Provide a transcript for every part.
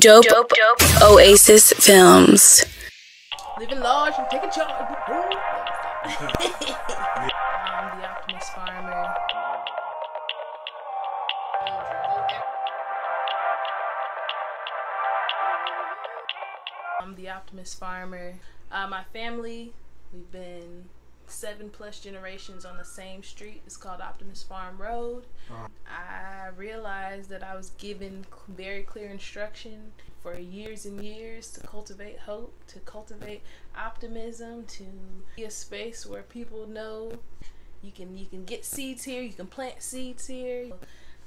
Dope, dope, dope. Oasis Films. Living large and taking charge. I'm the Optimist Farmer. I'm the Optimist Farmer. Uh, my family, we've been seven plus generations on the same street. It's called Optimus Farm Road. I realized that I was given very clear instruction for years and years to cultivate hope, to cultivate optimism, to be a space where people know you can you can get seeds here, you can plant seeds here.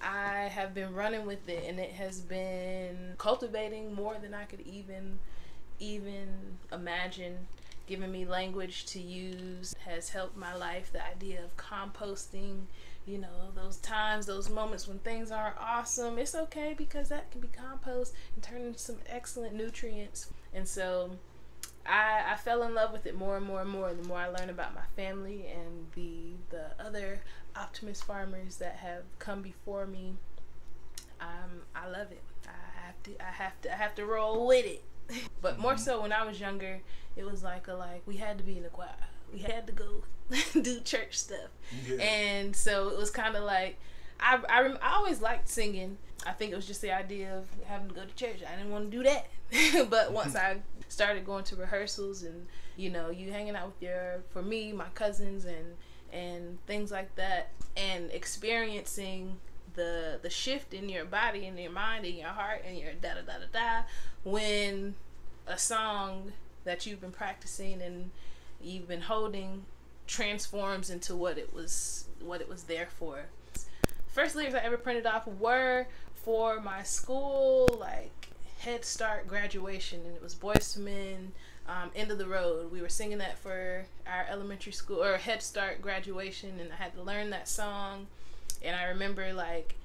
I have been running with it and it has been cultivating more than I could even even imagine giving me language to use has helped my life. The idea of composting you know those times those moments when things aren't awesome it's okay because that can be compost and turn into some excellent nutrients. And so I, I fell in love with it more and more and more. The more I learned about my family and the the other optimist farmers that have come before me um, I love it. I have to I have to I have to roll with it but more so when I was younger, it was like a like we had to be in the choir. We had to go do church stuff, yeah. and so it was kind of like I I, rem- I always liked singing. I think it was just the idea of having to go to church. I didn't want to do that, but once I started going to rehearsals and you know you hanging out with your for me my cousins and and things like that and experiencing the the shift in your body and your mind and your heart and your da da da da da when a song that you've been practicing and you've been holding transforms into what it was what it was there for. First lyrics I ever printed off were for my school like Head Start graduation and it was Boyz II Men um, End of the Road. We were singing that for our elementary school or Head Start graduation and I had to learn that song and I remember like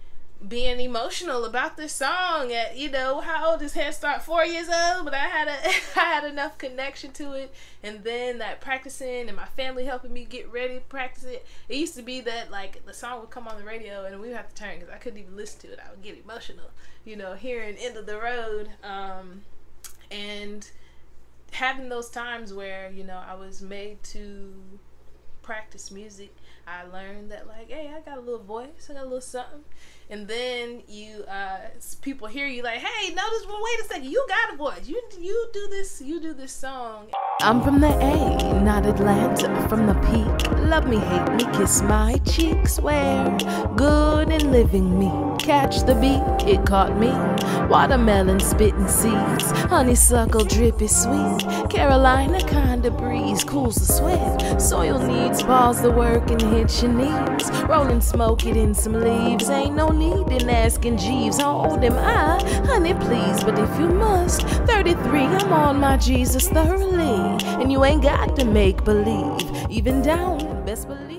being emotional about this song at you know how old is Head Start? Four years old but I had a I had enough connection to it. And then that practicing and my family helping me get ready to practice it it used to be that like the song would come on the radio and we would have to turn because I couldn't even listen to it. I would get emotional you know hearing End of the Road. Um, and having those times where you know I was made to practice music I learned that like hey I got a little voice I got a little something. And then you uh people hear you like hey notice well wait a second you got a voice. You you do this you do this song I'm from the A, not Atlanta, from the peak. Love me, hate me, kiss my cheeks. Where good in living me. Catch the beat, it caught me. Watermelon spitting seeds, honeysuckle drippy sweet. Carolina kinda breeze cools the sweat. Soil needs balls the work and hit your knees. Rolling smoke it in some leaves. Ain't no need in asking Jeeves, how old am I? Honey, please, but if you must, 33, I'm on my Jesus thoroughly. And you ain't got to make believe, even down, best believe.